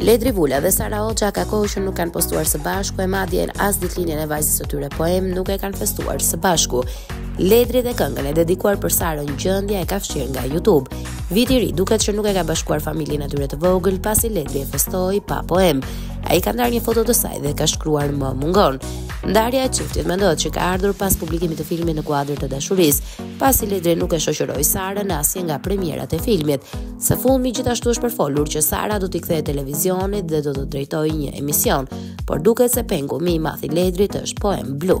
Ledri Vula dhe Sara Hoxha ka kohë që nuk kanë postuar së bashku e madje as ditëlindjen e vajzës së tyre Poem nuk e kanë festuar së bashku. Ledri dhe këngën e dedikuar për Sarën Gjendja e ka fshirë nga YouTube. Viti i ri duket që nuk e ka bashkuar familjen e tyre të vogël pasi Ledri e festoi pa Poem. Ai ka ndarë një foto të saj dhe ka shkruar më mungon. Ndarja e çiftit mendohet që ka ardhur pas publikimit të filmit në kuadër të dashurisë. pasi Ledri nuk e shoqëroi Sarën në asnjë nga premierat e filmit. Së fundmi gjithashtu është përfolur që Sara do t'i kthehet televizionit dhe do të drejtojë një emision, por duket se pengu më i madh i Ledrit është Poem Blu.